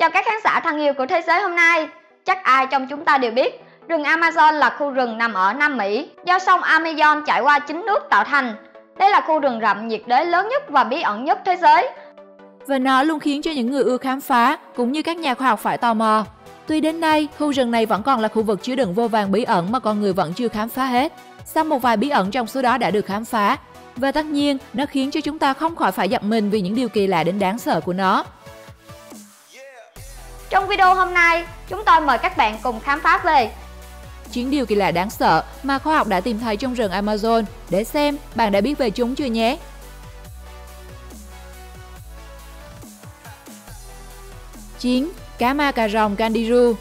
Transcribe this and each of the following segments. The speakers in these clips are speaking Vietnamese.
Chào các khán giả thân yêu của thế giới hôm nay. Chắc ai trong chúng ta đều biết, rừng Amazon là khu rừng nằm ở Nam Mỹ, do sông Amazon chảy qua chín nước tạo thành. Đây là khu rừng rậm nhiệt đới lớn nhất và bí ẩn nhất thế giới. Và nó luôn khiến cho những người ưa khám phá cũng như các nhà khoa học phải tò mò. Tuy đến nay, khu rừng này vẫn còn là khu vực chứa đựng vô vàng bí ẩn mà con người vẫn chưa khám phá hết. Sau một vài bí ẩn trong số đó đã được khám phá, và tất nhiên, nó khiến cho chúng ta không khỏi phải giật mình vì những điều kỳ lạ đến đáng sợ của nó. Trong video hôm nay, chúng tôi mời các bạn cùng khám phá về Chuyến điều kỳ lạ đáng sợ mà khoa học đã tìm thấy trong rừng Amazon để xem bạn đã biết về chúng chưa nhé. Chín Cá ma cà rồng Candiru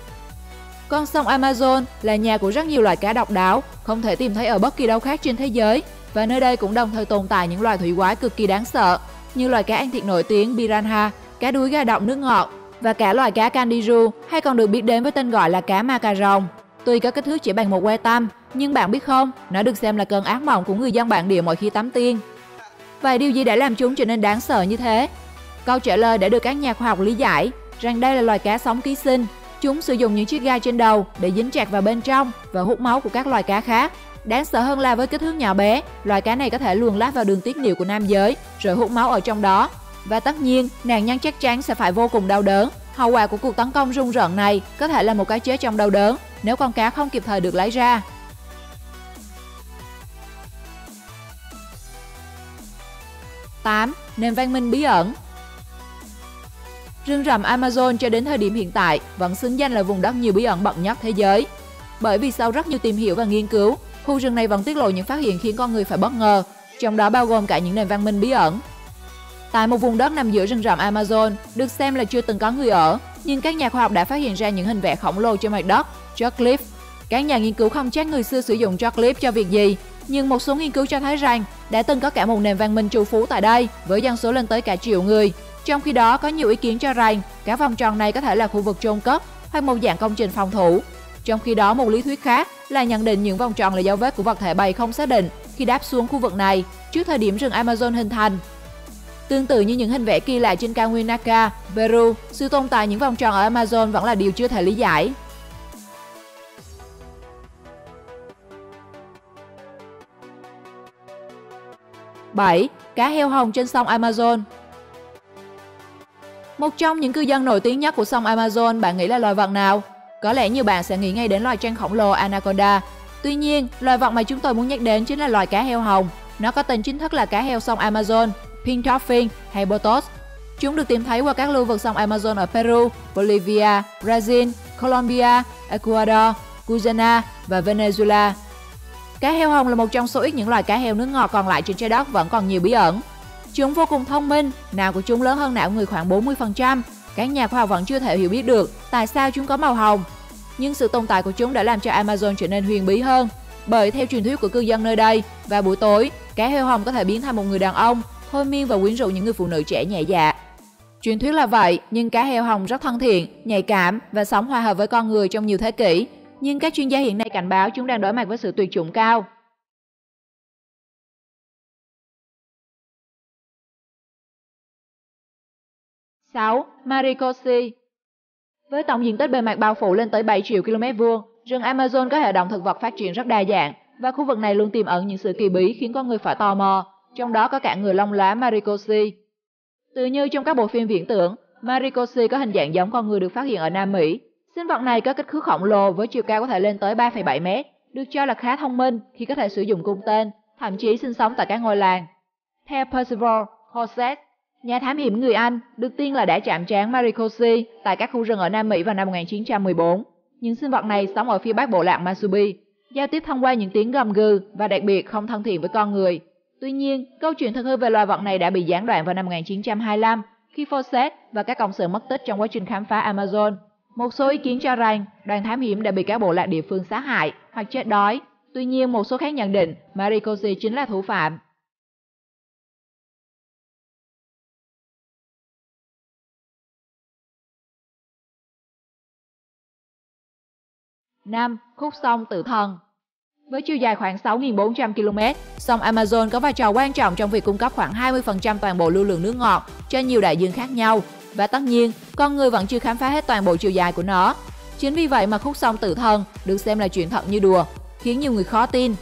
Con sông Amazon là nhà của rất nhiều loài cá độc đáo, không thể tìm thấy ở bất kỳ đâu khác trên thế giới. Và nơi đây cũng đồng thời tồn tại những loài thủy quái cực kỳ đáng sợ, như loài cá ăn thịt nổi tiếng Piranha, cá đuối gà động nước ngọt, và cả loài cá Candiru hay còn được biết đến với tên gọi là cá ma cà rồng. Tuy có kích thước chỉ bằng một que tăm, nhưng bạn biết không, nó được xem là cơn ác mộng của người dân bản địa mỗi khi tắm tiên. Vậy điều gì đã làm chúng trở nên đáng sợ như thế? Câu trả lời đã được các nhà khoa học lý giải rằng đây là loài cá sống ký sinh. Chúng sử dụng những chiếc gai trên đầu để dính chặt vào bên trong và hút máu của các loài cá khác. Đáng sợ hơn là với kích thước nhỏ bé, loài cá này có thể luồn lách vào đường tiết niệu của nam giới rồi hút máu ở trong đó và tất nhiên, nạn nhân chắc chắn sẽ phải vô cùng đau đớn. Hậu quả của cuộc tấn công rung rợn này có thể là một cái chết trong đau đớn nếu con cá không kịp thời được lấy ra. tám Nền văn minh bí ẩn Rừng rậm Amazon cho đến thời điểm hiện tại vẫn xứng danh là vùng đất nhiều bí ẩn bậc nhất thế giới. Bởi vì sau rất nhiều tìm hiểu và nghiên cứu, khu rừng này vẫn tiết lộ những phát hiện khiến con người phải bất ngờ, trong đó bao gồm cả những nền văn minh bí ẩn Tại một vùng đất nằm giữa rừng rậm Amazon, được xem là chưa từng có người ở, nhưng các nhà khoa học đã phát hiện ra những hình vẽ khổng lồ trên mặt đất, chalk. Các nhà nghiên cứu không chắc người xưa sử dụng chalk cho việc gì, nhưng một số nghiên cứu cho thấy rằng đã từng có cả một nền văn minh trù phú tại đây với dân số lên tới cả triệu người. Trong khi đó, có nhiều ý kiến cho rằng cả vòng tròn này có thể là khu vực chôn cất hoặc một dạng công trình phòng thủ. Trong khi đó, một lý thuyết khác là nhận định những vòng tròn là dấu vết của vật thể bay không xác định khi đáp xuống khu vực này trước thời điểm rừng Amazon hình thành Tương tự như những hình vẽ kỳ lạ trên cao nguyên Naka, Peru, sự tồn tại những vòng tròn ở Amazon vẫn là điều chưa thể lý giải. Bảy, Cá heo hồng trên sông Amazon Một trong những cư dân nổi tiếng nhất của sông Amazon, bạn nghĩ là loài vật nào? Có lẽ nhiều bạn sẽ nghĩ ngay đến loài trang khổng lồ Anaconda. Tuy nhiên, loài vật mà chúng tôi muốn nhắc đến chính là loài cá heo hồng. Nó có tên chính thức là cá heo sông Amazon pink hay botos. Chúng được tìm thấy qua các lưu vực sông Amazon ở Peru, Bolivia, Brazil, Colombia, Ecuador, Guyana và Venezuela. Cá heo hồng là một trong số ít những loài cá heo nước ngọt còn lại trên trái đất vẫn còn nhiều bí ẩn. Chúng vô cùng thông minh, não của chúng lớn hơn não người khoảng 40%. Các nhà khoa học vẫn chưa thể hiểu biết được tại sao chúng có màu hồng. Nhưng sự tồn tại của chúng đã làm cho Amazon trở nên huyền bí hơn. Bởi theo truyền thuyết của cư dân nơi đây, vào buổi tối, cá heo hồng có thể biến thành một người đàn ông thôi miên và quyến rũ những người phụ nữ trẻ nhẹ dạ. Truyền thuyết là vậy, nhưng cá heo hồng rất thân thiện, nhạy cảm và sống hòa hợp với con người trong nhiều thế kỷ. Nhưng các chuyên gia hiện nay cảnh báo chúng đang đối mặt với sự tuyệt chủng cao. Sáu, Maricosi Với tổng diện tích bề mặt bao phủ lên tới 7 triệu km vuông, rừng Amazon có hệ động thực vật phát triển rất đa dạng và khu vực này luôn tiềm ẩn những sự kỳ bí khiến con người phải tò mò trong đó có cả người lông lá Marikoshi. Tự như trong các bộ phim viễn tưởng, Marikoshi có hình dạng giống con người được phát hiện ở Nam Mỹ. Sinh vật này có kích thước khổng lồ với chiều cao có thể lên tới 3,7 mét, được cho là khá thông minh khi có thể sử dụng cung tên, thậm chí sinh sống tại các ngôi làng. Theo Percival Corset, nhà thám hiểm người Anh, được tin là đã chạm trán Marikoshi tại các khu rừng ở Nam Mỹ vào năm 1914. Những sinh vật này sống ở phía bắc bộ lạc Masubi, giao tiếp thông qua những tiếng gầm gừ và đặc biệt không thân thiện với con người. Tuy nhiên, câu chuyện thật hư về loài vật này đã bị gián đoạn vào năm 1925 khi Fawcett và các cộng sự mất tích trong quá trình khám phá Amazon. Một số ý kiến cho rằng đoàn thám hiểm đã bị các bộ lạc địa phương sát hại hoặc chết đói. Tuy nhiên, một số khác nhận định Maricosi chính là thủ phạm. năm Khúc sông tự thần với chiều dài khoảng 6.400 km, sông Amazon có vai trò quan trọng trong việc cung cấp khoảng 20% toàn bộ lưu lượng nước ngọt cho nhiều đại dương khác nhau. Và tất nhiên, con người vẫn chưa khám phá hết toàn bộ chiều dài của nó. Chính vì vậy mà khúc sông tự thân được xem là chuyện thật như đùa, khiến nhiều người khó tin.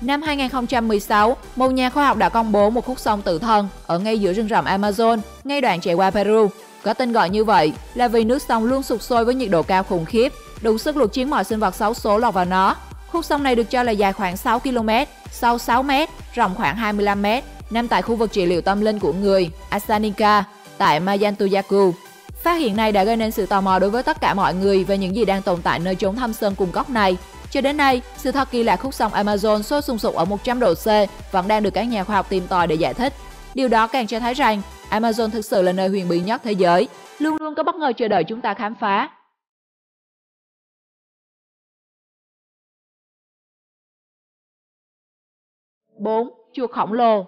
Năm 2016, một nhà khoa học đã công bố một khúc sông tự thân ở ngay giữa rừng rậm Amazon, ngay đoạn chạy qua Peru. Có tên gọi như vậy là vì nước sông luôn sụp sôi với nhiệt độ cao khủng khiếp, đủ sức luộc chiến mọi sinh vật xấu số lọt vào nó. Khúc sông này được cho là dài khoảng 6 km, sâu 6 m, rộng khoảng 25 m, nằm tại khu vực trị liệu tâm linh của người Asanika tại Mayantuyaku. Phát hiện này đã gây nên sự tò mò đối với tất cả mọi người về những gì đang tồn tại nơi chốn thâm sơn cùng góc này. Cho đến nay, sự thật kỳ lạ khúc sông Amazon sôi sùng sục ở 100 độ C vẫn đang được các nhà khoa học tìm tòi để giải thích. Điều đó càng cho thấy rằng Amazon thực sự là nơi huyền bí nhất thế giới, luôn luôn có bất ngờ chờ đợi chúng ta khám phá. Bốn, Chuột khổng lồ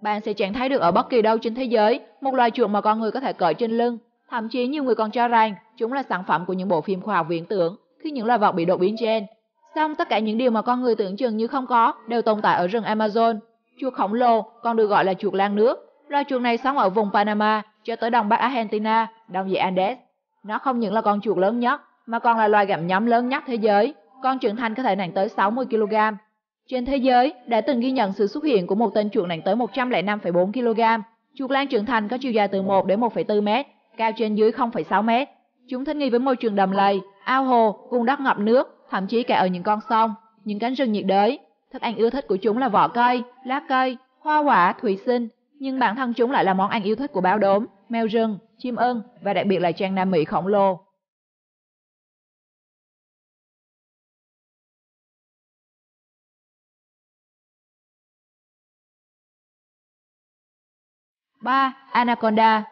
bạn sẽ chẳng thấy được ở bất kỳ đâu trên thế giới một loài chuột mà con người có thể cởi trên lưng. Thậm chí nhiều người còn cho rằng chúng là sản phẩm của những bộ phim khoa học viễn tưởng khi những loài vật bị đột biến gen. Xong tất cả những điều mà con người tưởng chừng như không có đều tồn tại ở rừng Amazon. Chuột khổng lồ còn được gọi là chuột lan nước. Loài chuột này sống ở vùng Panama cho tới đông bắc Argentina, đông dãy Andes. Nó không những là con chuột lớn nhất mà còn là loài gặm nhấm lớn nhất thế giới. Con trưởng thành có thể nặng tới 60 kg trên thế giới đã từng ghi nhận sự xuất hiện của một tên chuột nặng tới 105,4 kg. Chuột lang trưởng thành có chiều dài từ 1 đến 1,4 m, cao trên dưới 0,6 m. Chúng thích nghi với môi trường đầm lầy, ao hồ, vùng đất ngập nước, thậm chí cả ở những con sông, những cánh rừng nhiệt đới. Thức ăn yêu thích của chúng là vỏ cây, lá cây, hoa quả, thủy sinh, nhưng bản thân chúng lại là món ăn yêu thích của báo đốm, mèo rừng, chim ưng và đặc biệt là trang Nam Mỹ khổng lồ. 3. Anaconda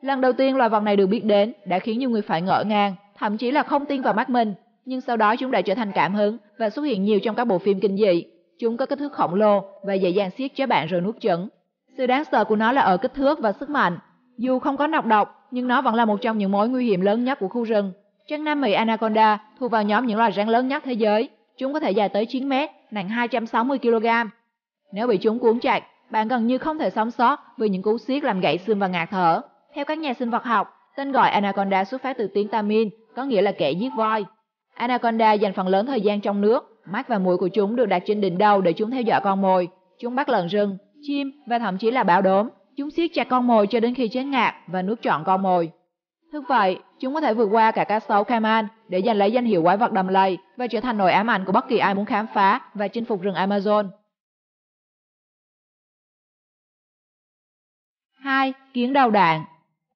Lần đầu tiên loài vật này được biết đến đã khiến nhiều người phải ngỡ ngàng, thậm chí là không tin vào mắt mình. Nhưng sau đó chúng đã trở thành cảm hứng và xuất hiện nhiều trong các bộ phim kinh dị. Chúng có kích thước khổng lồ và dễ dàng siết chế bạn rồi nuốt chửng. Sự đáng sợ của nó là ở kích thước và sức mạnh. Dù không có nọc độc, nhưng nó vẫn là một trong những mối nguy hiểm lớn nhất của khu rừng. Chân Nam Mỹ Anaconda thuộc vào nhóm những loài rắn lớn nhất thế giới. Chúng có thể dài tới 9 mét, nặng 260 kg. Nếu bị chúng cuốn chặt, bạn gần như không thể sống sót vì những cú siết làm gãy xương và ngạt thở. Theo các nhà sinh vật học, tên gọi anaconda xuất phát từ tiếng Tamin, có nghĩa là kẻ giết voi. Anaconda dành phần lớn thời gian trong nước, mắt và mũi của chúng được đặt trên đỉnh đầu để chúng theo dõi con mồi. Chúng bắt lợn rừng, chim và thậm chí là báo đốm. Chúng siết chặt con mồi cho đến khi chết ngạt và nuốt trọn con mồi. Thức vậy, chúng có thể vượt qua cả cá sấu Cayman để giành lấy danh hiệu quái vật đầm lầy và trở thành nỗi ám ảnh của bất kỳ ai muốn khám phá và chinh phục rừng Amazon. 2. Kiến đầu đạn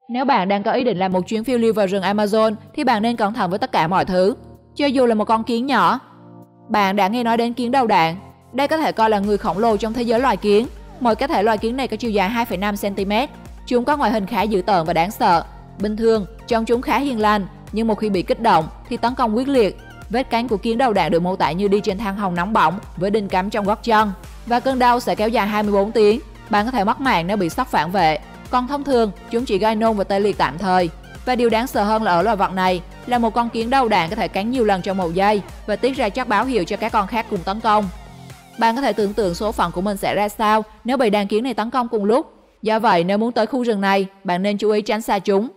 Nếu bạn đang có ý định làm một chuyến phiêu lưu vào rừng Amazon thì bạn nên cẩn thận với tất cả mọi thứ, cho dù là một con kiến nhỏ. Bạn đã nghe nói đến kiến đầu đạn. Đây có thể coi là người khổng lồ trong thế giới loài kiến. Mỗi cá thể loài kiến này có chiều dài 2,5 cm. Chúng có ngoại hình khá dữ tợn và đáng sợ. Bình thường, trông chúng khá hiền lành, nhưng một khi bị kích động thì tấn công quyết liệt. Vết cánh của kiến đầu đạn được mô tả như đi trên thang hồng nóng bỏng với đinh cắm trong gót chân và cơn đau sẽ kéo dài 24 tiếng bạn có thể mất mạng nếu bị sốc phản vệ. Còn thông thường, chúng chỉ gây nôn và tê liệt tạm thời. Và điều đáng sợ hơn là ở loài vật này là một con kiến đầu đạn có thể cắn nhiều lần trong một giây và tiết ra chất báo hiệu cho các con khác cùng tấn công. Bạn có thể tưởng tượng số phận của mình sẽ ra sao nếu bị đàn kiến này tấn công cùng lúc. Do vậy, nếu muốn tới khu rừng này, bạn nên chú ý tránh xa chúng.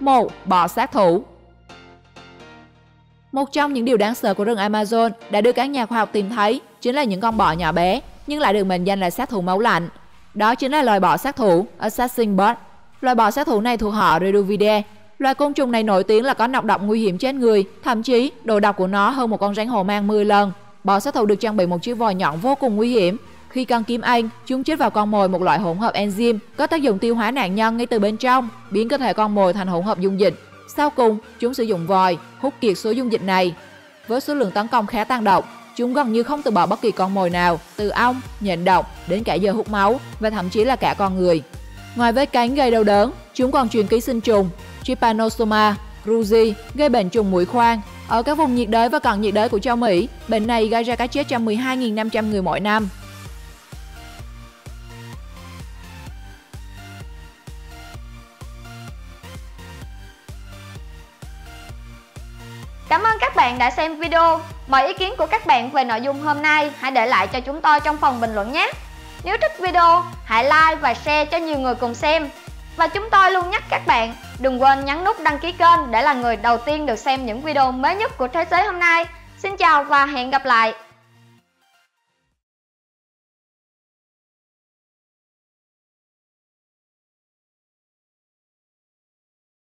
một Bọ sát thủ một trong những điều đáng sợ của rừng Amazon đã được các nhà khoa học tìm thấy chính là những con bọ nhỏ bé nhưng lại được mệnh danh là sát thủ máu lạnh. Đó chính là loài bọ sát thủ Assassin Bird. Loài bọ sát thủ này thuộc họ Reduvidae. Loài côn trùng này nổi tiếng là có nọc độc nguy hiểm chết người, thậm chí độ độc của nó hơn một con rắn hổ mang 10 lần. Bọ sát thủ được trang bị một chiếc vòi nhọn vô cùng nguy hiểm. Khi cần kim anh, chúng chết vào con mồi một loại hỗn hợp enzyme có tác dụng tiêu hóa nạn nhân ngay từ bên trong, biến cơ thể con mồi thành hỗn hợp dung dịch sau cùng, chúng sử dụng vòi hút kiệt số dung dịch này. Với số lượng tấn công khá tăng độc, chúng gần như không từ bỏ bất kỳ con mồi nào, từ ong, nhện độc đến cả giờ hút máu và thậm chí là cả con người. Ngoài vết cánh gây đau đớn, chúng còn truyền ký sinh trùng Trypanosoma cruzi gây bệnh trùng mũi khoan. Ở các vùng nhiệt đới và cận nhiệt đới của châu Mỹ, bệnh này gây ra cái chết cho 12.500 người mỗi năm. Xem video. Mọi ý kiến của các bạn về nội dung hôm nay hãy để lại cho chúng tôi trong phần bình luận nhé. Nếu thích video, hãy like và share cho nhiều người cùng xem. Và chúng tôi luôn nhắc các bạn đừng quên nhấn nút đăng ký kênh để là người đầu tiên được xem những video mới nhất của Thế giới hôm nay. Xin chào và hẹn gặp lại!